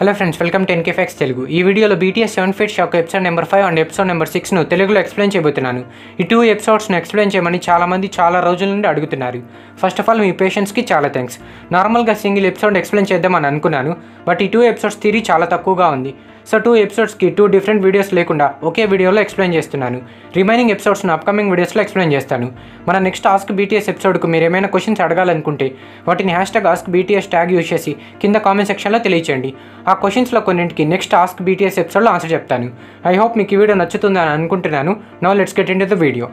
Hello friends welcome to NK facts Telugu ఈ వీడియోలో BTS seven fates shock episode number five and episode number సిక్స్ను తెలుగులో explain చేయబోతున్నాను. ఈ two ఎపిసోడ్స్ను explain చేయమని చాలామంది చాలా రోజుల నుండి అడుగుతున్నారు. ఫస్ట్ ఆఫ్ ఆల్ మీ పేషెన్స్కి చాలా థ్యాంక్స్ నార్మల్గా సింగిల్ ఎపిసోడ్ ఎక్స్ప్లెయిన్ చేద్దామని అనుకున్నాను బట్ ఈ టూ ఎపిసోడ్స్ థిరీ చాలా తక్కువగా ఉంది. సో టూ ఎపిసోడ్స్కి టూ డిఫరెంట్ వీడియోస్ లేకుండా ఒకే వీడియోలో ఎక్స్ప్లెయిన్ చేస్తున్నాను. రిమైనింగ్ ఎపిసోడ్స్ను అప్కమింగ్ వీడియోస్లో ఎక్స్ప్లెయిన్ చేస్తాను. మన నెక్స్ట్ ఆస్క్ బీటీఎస్ ఎపిసోడ్కు మీరు ఏమైనా క్వశ్చన్స్ అడగాలనుకుంటే వాటిని hash tag ask BTS tag use చేసి కింద కామెంట్ సెక్షన్లో తెలియచేయండి. ఆ క్వశ్చన్స్లో కొన్నింటికి నెక్స్ట్ ఆస్క్ బీటీఎస్ ఎపిసోడ్లో ఆన్సర్ చెప్తాను. ఐ హోప్ మీకు ఈ వీడియో నచ్చుతుందని అనుకుంటున్నాను. No let's get into the video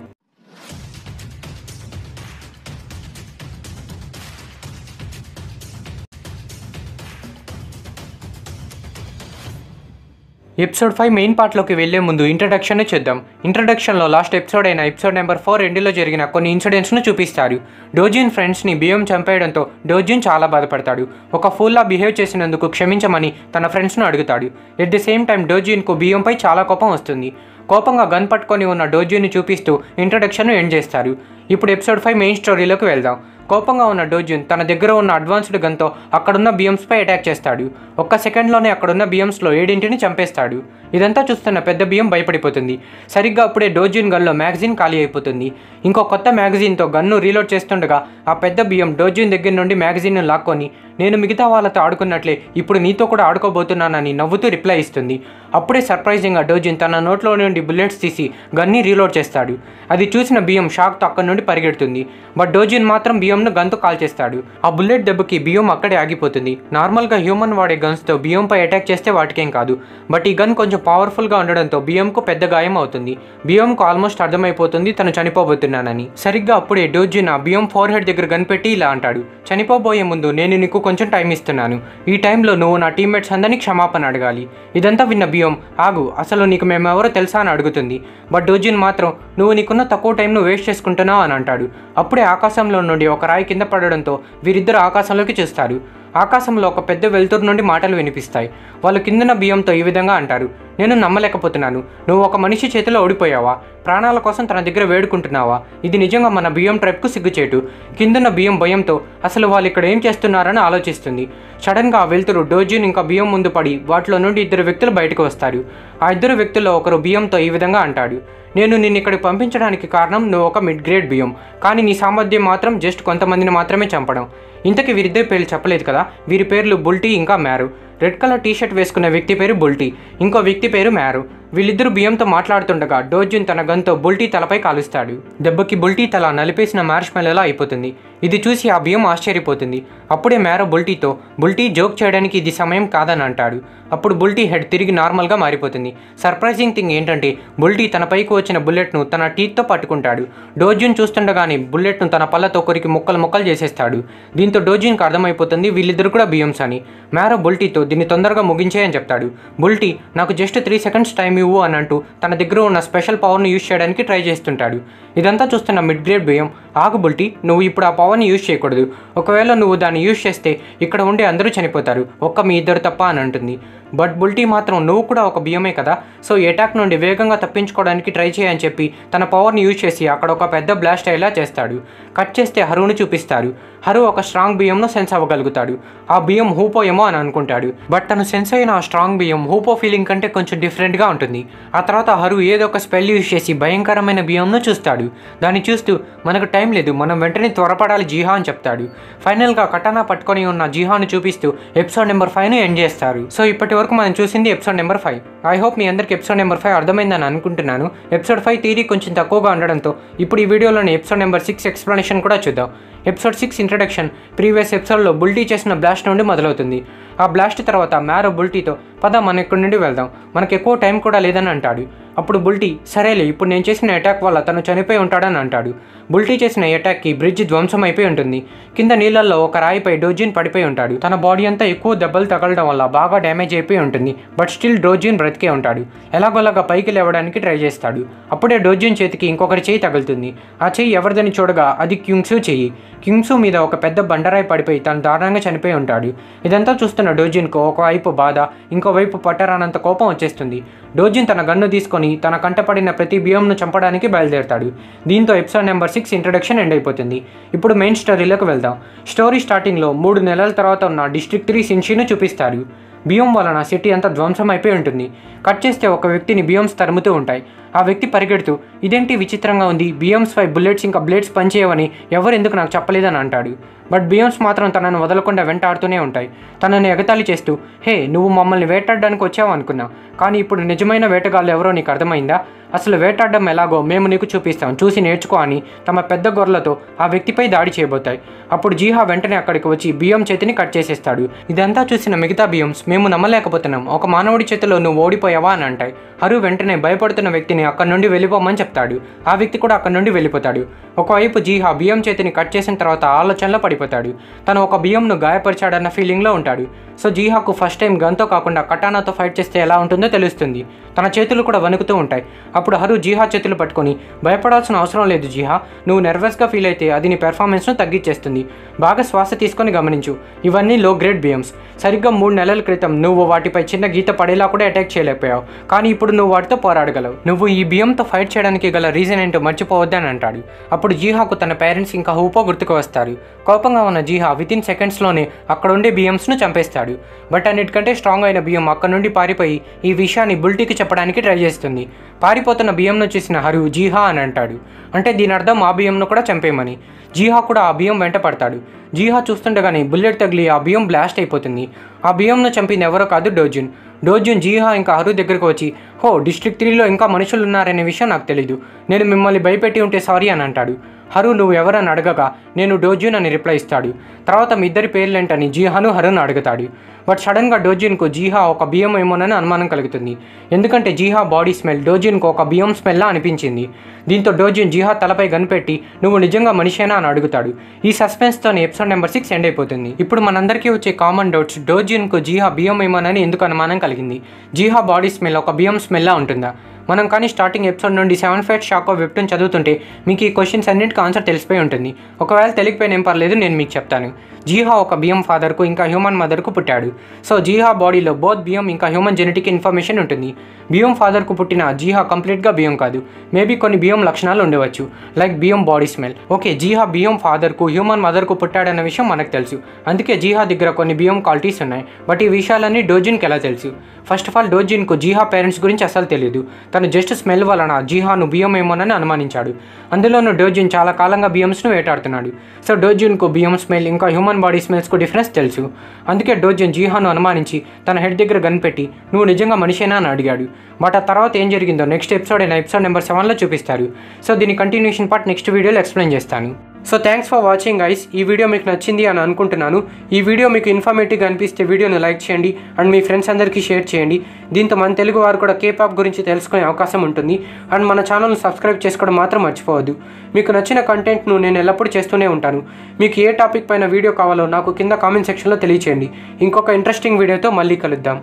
episode five main పార్ట్లోకి వెళ్ళే ముందు ఇంట్రడక్షన్ చేద్దాం. ఇంట్రడక్షన్లో లాస్ట్ ఎపిసోడ్ అయిన ఎపిసోడ్ నెంబర్ ఫోర్ రెండులో జరిగిన కొన్ని ఇన్సిడెంట్స్ను చూపిస్తారు డోజిన్ ఫ్రెండ్స్ని బియ్యం చంపేయడంతో డోజిన్ చాలా బాధపడతాడు. ఒక ఫూల్లా బిహేవ్ చేసినందుకు క్షమించమని తన ఫ్రెండ్స్ను అడుగుతాడు. ఎట్ ది సేమ్ టైం డోజిన్కు బియ్యంపై చాలా కోపం వస్తుంది. కోపంగా గన్ పట్టుకొని ఉన్న డోజ్యూని చూపిస్తూ ఇంట్రడక్షన్ ఎండ్ చేస్తారు. ఇప్పుడు ఎపిసోడ్ ఫైవ్ మెయిన్ స్టోరీలోకి వెళ్దాం. కోపంగా ఉన్న డోజున్ తన దగ్గర ఉన్న అడ్వాన్స్డ్ గన్తో అక్కడున్న బియ్యంస్పై అటాక్ చేస్తాడు. ఒక్క సెకండ్లోనే అక్కడున్న బియ్యంస్లో ఏడింటిని చంపేస్తాడు. ఇదంతా చూస్తున్న పెద్ద బియ్యం భయపడిపోతుంది. సరిగ్గా అప్పుడే డోజిన్ గన్లో మ్యాగజైన్ ఖాళీ అయిపోతుంది. ఇంకో కొత్త మ్యాగజీన్తో గన్ను రీలోడ్ చేస్తుండగా ఆ పెద్ద బియ్యం డోజిన్ దగ్గర నుండి మ్యాగజిన్ను లాక్కొని నేను మిగతా వాళ్ళతో ఆడుకున్నట్లే ఇప్పుడు నీతో కూడా ఆడుకోబోతున్నానని నవ్వుతూ రిప్లై ఇస్తుంది. అప్పుడే సర్ప్రైజింగ్గా డోజిన్ తన నోట్లో నుండి బుల్లెట్స్ తీసి గన్ని రీలోడ్ చేస్తాడు. అది చూసిన బియ్యం షాక్తో అక్కడి నుండి పరిగెడుతుంది. బట్ డోజిన్ మాత్రం బియ్యంను గన్తో కాల్ చేస్తాడు ఆ బుల్లెట్ దెబ్బకి బియ్యం అక్కడే ఆగిపోతుంది. నార్మల్గా హ్యూమన్ వాడే గన్స్తో బియ్యంపై అటాక్ చేస్తే వాటికేం కాదు. బట్ ఈ గన్ కొంచెం పవర్ఫుల్గా ఉండడంతో బియ్యంకు పెద్ద గాయం అవుతుంది. బియ్యంకు ఆల్మోస్ట్ అర్థమైపోతుంది తను చనిపోబోతున్నానని. సరిగ్గా అప్పుడే డోజిన్ ఆ బియ్యం ఫోర్ హెడ్ దగ్గర గన్ పెట్టి ఇలా అంటాడు. చనిపోబోయే ముందు నేను నీకు కొంచెం టైం ఇస్తున్నాను. ఈ టైంలో నువ్వు నా టీమ్మేట్స్ అందరినీ క్షమాపణ అడగాలి. ఇదంతా విన్న బియ్యం ఆగు అసలు నీకు మేమెవరో తెలుసా అని అడుగుతుంది. బట్ డోజిన్ మాత్రం నువ్వు నీకున్న తక్కువ టైంను వేస్ట్ చేసుకుంటున్నావు అని అంటాడు. అప్పుడే ఆకాశంలో నుండి ఒక రాయి కింద పడడంతో వీరిద్దరు ఆకాశంలోకి చూస్తారు. ఆకాశంలో ఒక పెద్ద వెలుతురు నుండి మాటలు వినిపిస్తాయి. వాళ్ళు కిందన బియ్యంతో ఈ విధంగా అంటారు. నేను నమ్మలేకపోతున్నాను. నువ్వు ఒక మనిషి చేతిలో ఓడిపోయావా? ప్రాణాల కోసం తన దగ్గర వేడుకుంటున్నావా? ఇది నిజంగా మన బియ్యం ట్రైబ్కు సిగ్గుచేటు. కిందన్న బియ్యం భయంతో అసలు వాళ్ళు ఇక్కడ ఏం చేస్తున్నారని ఆలోచిస్తుంది. సడన్గా ఆ వెలుతురు డోజీన్ ఇంకా బియ్యం ముందు పడి వాటిలో నుండి ఇద్దరు వ్యక్తులు బయటకు వస్తారు. ఆ ఇద్దరు వ్యక్తుల్లో ఒకరు బియ్యంతో ఈ విధంగా అంటాడు. నేను నిన్ను ఇక్కడికి పంపించడానికి కారణం నువ్వు ఒక మిడ్ గ్రేడ్ బియ్యం. కానీ నీ సామర్థ్యం మాత్రం జస్ట్ కొంతమందిని మాత్రమే చంపడం. ఇంతకీ వీరిద్దరి పేర్లు చెప్పలేదు కదా? వీరి పేర్లు బుల్టీ ఇంకా మ్యారు. రెడ్ కలర్ టీషర్ట్ వేసుకున్న వ్యక్తి పేరు బుల్టీ. ఇంకో వ్యక్తి పేరు మ్యారు వీళ్ళిద్దరు బియ్యంతో మాట్లాడుతుండగా డోజిన్ తన గన్తో బుల్టీ తలపై కాలుస్తాడు. దెబ్బకి బుల్టీ తల నలిపేసిన మార్ష్ మెల్లలా అయిపోతుంది. ఇది చూసి ఆ బియ్యం ఆశ్చర్యపోతుంది. అప్పుడే మ్యారో బుల్టీతో బుల్టీ జోక్ చేయడానికి ఇది సమయం కాదని అంటాడు. అప్పుడు బుల్టీ హెడ్ తిరిగి నార్మల్గా మారిపోతుంది. సర్ప్రైజింగ్ థింగ్ ఏంటంటే బుల్టీ తన పైకి వచ్చిన బుల్లెట్ను తన టీత్తో పట్టుకుంటాడు. డోర్జున్ చూస్తుండగానే బుల్లెట్ను తన పళ్ళతో కొరికి ముక్కలు ముక్కలు చేసేస్తాడు. దీంతో డోజిన్కి అర్థమైపోతుంది వీళ్ళిద్దరు కూడా బియ్యంస్ అని. మ్యారో బుల్టీతో దీన్ని తొందరగా ముగించేయని చెప్తాడు. బుల్టీ నాకు జస్ట్ త్రీ సెకండ్స్ టైం ఇవ్వు అని అంటూ తన దగ్గర ఉన్న స్పెషల్ పవర్ని యూజ్ చేయడానికి ట్రై చేస్తుంటాడు. ఇదంతా చూస్తున్న మిడ్ గ్రేడ్ బియ్యం ఆగుబుల్టీ నువ్వు ఇప్పుడు ఆ పవర్ని యూజ్ చేయకూడదు. ఒకవేళ నువ్వు దాన్ని యూజ్ చేస్తే ఇక్కడ ఉండే అందరూ చనిపోతారు. ఒక్క మీ ఇద్దరు తప్ప అని అంటుంది. బట్ బుల్టీ మాత్రం నువ్వు కూడా ఒక బియ్యమే కదా. సో ఎటాక్ నుండి వేగంగా తప్పించుకోవడానికి ట్రై చేయని చెప్పి తన పవర్ని యూజ్ చేసి అక్కడ ఒక పెద్ద బ్లాస్ట్ అయ్యేలా చేస్తాడు. కట్ చేస్తే హరుని చూపిస్తారు హరు ఒక స్ట్రాంగ్ బియ్యంను సెన్స్ అవ్వగలుగుతాడు. ఆ బియ్యం హూపో ఏమో అని అనుకుంటాడు. బట్ తను సెన్స్ అయిన ఆ స్ట్రాంగ్ బియ్యం హూపో ఫీలింగ్ కంటే కొంచెం డిఫరెంట్గా ఉంటుంది. ఆ తర్వాత హరు ఏదో ఒక స్పెల్ యూజ్ చేసి భయంకరమైన బియ్యంను చూస్తాడు. దాన్ని చూస్తూ మనకు టైం లేదు మనం వెంటనే త్వరపడాలి జీహా అని చెప్తాడు. ఫైనల్గా కటానా పట్టుకొని ఉన్న జీహాను చూపిస్తూ ఎపిసోడ్ నెంబర్ ఫైవ్ను ఎండ్ చేస్తారు సో ఇప్పటి వరకు మనం చూసింది episode number five I hope మీ అందరికి ఎపిసోడ్ నెంబర్ ఫైవ్ అర్థమైందని అనుకుంటున్నాను. ఎపిసోడ్ ఫైవ్ థీరీ కొంచెం తక్కువగా ఉండడంతో ఇప్పుడు ఈ వీడియోలోని ఎపిసోడ్ నెంబర్ సిక్స్ ఎక్స్ప్లెనేషన్ కూడా చూద్దాం. ఎపిసోడ్ సిక్స్ ఇంట్రడక్షన్ ప్రీవియస్ ఎపిసోడ్లో బుల్టీ చేసిన బ్లాస్ట్ నుండి మొదలవుతుంది. ఆ బ్లాస్ట్ తర్వాత మ్యారో బుల్టీతో పద మన ఇక్కడి నుండి వెళ్దాం. మనకు ఎక్కువ టైం కూడా లేదని అంటాడు. అప్పుడు బుల్టీ సరేలే ఇప్పుడు నేను చేసిన అటాక్ వల్ల తను చనిపోయి ఉంటాడని అంటాడు. బుల్టీ చేసిన అటాక్కి బ్రిడ్జ్ ధ్వంసం అయిపోయి ఉంటుంది. కింద నీళ్ళల్లో ఒక రాయిపై డోజిన్ పడిపోయి ఉంటాడు. తన బాడీ అంతా ఎక్కువ దెబ్బలు తగలడం వల్ల బాగా డ్యామేజ్ అయిపోయి ఉంటుంది. బట్ స్టిల్ డోజిన్ బ్రతికే ఉంటాడు. ఎలాగోలాగా పైకి లేవడానికి ట్రై చేస్తాడు. అప్పుడే డోజిన్ చేతికి ఇంకొకరి చేయి తగులుతుంది. ఆ చెయ్యి ఎవరిదని చూడగా అది క్యూంగ్సు చెయ్యి కింగ్సు మీద ఒక పెద్ద బండరాయి పడిపోయి తను దారుణంగా చనిపోయి ఉంటాడు. ఇదంతా చూస్తున్న డోజిన్కు ఒకవైపు బాధ ఇంకోవైపు పట్టరానంత కోపం వచ్చేస్తుంది. డోజిన్ తన గన్ను తీసుకొని తన కంటపడిన ప్రతి బియ్యంను చంపడానికి బయలుదేరతాడు. దీంతో episode number six introduction end అయిపోతుంది. ఇప్పుడు మెయిన్ స్టోరీలోకి వెళ్దాం. స్టోరీ స్టార్టింగ్లో మూడు నెలల తర్వాత ఉన్న డిస్ట్రిక్ట్ త్రీ సిన్షీను చూపిస్తారు. బియ్యం వలన సిటీ అంతా ధ్వంసం అయిపోయి ఉంటుంది. కట్ చేస్తే ఒక వ్యక్తిని బియ్యంస్ తరుముతూ ఉంటాయి. ఆ వ్యక్తి పరిగెడుతూ ఇదేంటి విచిత్రంగా ఉంది? బియ్యంస్ పై బుల్లెట్స్ ఇంకా బ్లేడ్స్ పనిచేయవని ఎవరు ఎందుకు నాకు చెప్పలేదని అంటాడు. బట్ బియ్యంస్ మాత్రం తనను వదలకుండా వెంటాడుతూనే ఉంటాయి. తనని ఎగతాళి చేస్తూ హే నువ్వు మమ్మల్ని వేటాడడానికి వచ్చావు అనుకున్నా. కానీ ఇప్పుడు నిజమైన వేటగాళ్ళు ఎవరో నీకు అర్థమైందా? అసలు వేటాడడం ఎలాగో మేము నీకు చూపిస్తాం. చూసి నేర్చుకో అని తమ పెద్ద గొర్రెలతో ఆ వ్యక్తిపై దాడి చేయబోతాయి. అప్పుడు జీహా వెంటనే అక్కడికి వచ్చి బియ్యం చేతిని కట్ చేసేస్తాడు. ఇదంతా చూసిన మిగతా బియ్యంస్ మేము నమ్మలేకపోతున్నాం. ఒక మానవుడి చేతిలో నువ్వు ఓడిపోయావా అని అంటాయి. హరు వెంటనే భయపడుతున్న వ్యక్తిని అక్కడి నుండి వెళ్ళిపోమని చెప్తాడు. ఆ వ్యక్తి కూడా అక్కడి నుండి వెళ్ళిపోతాడు. ఒకవైపు జీహా బియ్యం చేతిని కట్ చేసిన తర్వాత ఆలోచనలో పడిపోతాడు. తను ఒక బియ్యంను గాయపరిచాడన్న ఫీలింగ్లో ఉంటాడు. సో జీహాకు ఫస్ట్ టైం గన్తో కాకుండా కటానాతో ఫైట్ చేస్తే ఎలా ఉంటుందో తెలుస్తుంది. తన చేతులు కూడా వణుకుతూ ఉంటాయి. అప్పుడు హరు జీహా చేతులు పట్టుకొని భయపడాల్సిన అవసరం లేదు జీహా. నువ్వు నర్వస్గా ఫీల్ అయితే అది నీ పెర్ఫార్మెన్స్ను తగ్గించేస్తుంది. బాగా శ్వాస తీసుకొని గమనించు. ఇవన్నీ లో గ్రేడ్ బియ్యంస్ సరిగ్గా మూడు నెలల క్రితం నువ్వు వాటిపై చిన్న గీత పడేలా కూడా అటాక్ చేయలేకపోయావు. కానీ ఇప్పుడు నువ్వు వాటితో పోరాడగలవు. నువ్వు ఈ బియ్యంతో ఫైట్ చేయడానికి గల రీజన్ ఏంటో మర్చిపోవద్దని అంటాడు. అప్పుడు జీహాకు తన పేరెంట్స్ ఇంకా హూపో గుర్తుకు వస్తారు. కోపంగా ఉన్న జీహా విత్ ఇన్ సెకండ్స్లోనే అక్కడ ఉండే బియ్యంస్ను చంపేస్తాడు. బట్ అన్నిటికంటే స్ట్రాంగ్ అయిన బియ్యం అక్కడ నుండి పారిపోయి ఈ విషయాన్ని బుల్టీకి చెప్పడానికి ట్రై చేస్తుంది. పారిపోతున్న బియ్యంను చూసిన హరు జీహా అని అంటాడు. అంటే దీని అర్థం ఆ బియ్యంను కూడా చంపేయమని. జీహా కూడా ఆ బియ్యం వెంట పడతాడు. జీహా చూస్తుండగానే బుల్లెట్ తగిలి ఆ బియ్యం బ్లాస్ట్ అయిపోతుంది. ఆ బియ్యంను చంపింది ఎవరో కాదు డోజున్ డోజున్ జీహా ఇంకా అరు దగ్గరకు వచ్చి హో డిస్ట్రిక్ట్ త్రీలో ఇంకా మనుషులు ఉన్నారనే విషయం నాకు తెలీదు. నేను మిమ్మల్ని భయపెట్టి ఉంటే సారీ అని అంటాడు. హరు నువ్వు ఎవరని అడగగా నేను డోజున్ అని రిప్లై ఇస్తాడు. తర్వాత మీ ఇద్దరి పేర్లేంటని జీహాను హరును అడుగుతాడు. బట్ సడన్గా డోజిన్కు జీహా ఒక బియ్యం ఏమోనని అనుమానం కలుగుతుంది. ఎందుకంటే జీహా బాడీ స్మెల్ డోజిన్కు ఒక బియ్యం స్మెల్లా అనిపించింది. దీంతో డోజిన్ జీహా తలపై కనిపెట్టి నువ్వు నిజంగా మనిషేనా? అని అడుగుతాడు. ఈ సస్పెన్స్తోనే ఎపిసోడ్ నెంబర్ సిక్స్ ఎండ్ అయిపోతుంది. ఇప్పుడు మనందరికీ వచ్చే కామన్ డౌట్స్ డోజిన్కు జీహా బియ్యం ఏమోనని ఎందుకు అనుమానం కలిగింది? జీహా బాడీ స్మెల్ ఒక బియ్యం స్మెల్లా ఉంటుందా? మనం కానీ స్టార్టింగ్ ఎపిసోడ్ నుండి seven fight shock of webtoon చదువుతుంటే మీకు ఈ క్వశ్చన్స్ అన్నింటికి ఆన్సర్ తెలిసిపోయి ఉంటుంది. ఒకవేళ తెలియకపోయిన ఏం పర్లేదు నేను మీకు చెప్తాను. జీహా ఒక బియ్యం ఫాదర్కు ఇంకా హ్యూమన్ మదర్కు పుట్టాడు. సో జీహా బాడీలో బోత్ బియ్యం ఇంకా హ్యూమన్ జెనెటిక్ ఇన్ఫర్మేషన్ ఉంటుంది. బియ్యం ఫాదర్కు పుట్టిన జీహా కంప్లీట్గా బియ్యం కాదు. మేబీ కొన్ని బియ్యం లక్షణాలు ఉండవచ్చు. లైక్ బియ్యం బాడీ స్మెల్ ఓకే జీహా బియ్యం ఫాదర్కు హ్యూమన్ మదర్కు పుట్టాడన్న విషయం మనకు తెలుసు. అందుకే జీహా దగ్గర కొన్ని బియ్యం క్వాలిటీస్ ఉన్నాయి. బట్ ఈ విషయాలన్నీ డోజిన్కి ఎలా తెలుసు? ఫస్ట్ ఆఫ్ ఆల్ డోజిన్కు జీహా పేరెంట్స్ గురించి అసలు తెలియదు తను జస్ట్ స్మెల్ వలన జీహాను బియ్యం ఏమోనని అనుమానించాడు. అందులోనూ డోజిన్ చాలా కాలంగా బియ్యంస్ను వేటాడుతున్నాడు. సో డోజిన్కు బియ్యం స్మెల్ ఇంకా హ్యూమన్ బాడీ స్మెల్స్కు డిఫరెన్స్ తెలుసు. అందుకే డోజిన్ జీహాను అనుమానించి తన హెడ్ దగ్గర గన్ పెట్టి నువ్వు నిజంగా మనిషేనా? అని అడిగాడు. బట్ ఆ తర్వాత ఏం జరిగిందో నెక్స్ట్ ఎపిసోడ్ అయిన ఎపిసోడ్ నెంబర్ సెవెన్లో చూపిస్తారు. సో దీని కంటిన్యూషన్ పార్ట్ నెక్స్ట్ వీడియోలో ఎక్స్ప్లెయిన్ చేస్తాను. So thanks for watching guys ఈ వీడియో మీకు నచ్చింది అని అనుకుంటున్నాను. ఈ వీడియో మీకు ఇన్ఫర్మేటివ్గా అనిపిస్తే వీడియోని లైక్ చేయండి అండ్ మీ ఫ్రెండ్స్ అందరికీ షేర్ చేయండి. దీంతో మన తెలుగు వారు కూడా కేపాప్ గురించి తెలుసుకునే అవకాశం ఉంటుంది. అండ్ మన ఛానల్ని సబ్స్క్రైబ్ చేసుకోవడం మాత్రం మర్చిపోవద్దు. మీకు నచ్చిన కంటెంట్ను నేను ఎల్లప్పుడూ చేస్తూనే ఉంటాను. మీకు ఏ టాపిక్ పైన వీడియో కావాలో నాకు కింద కామెంట్ సెక్షన్లో తెలియచేయండి. ఇంకొక ఇంట్రెస్టింగ్ వీడియోతో మళ్ళీ కలుద్దాం.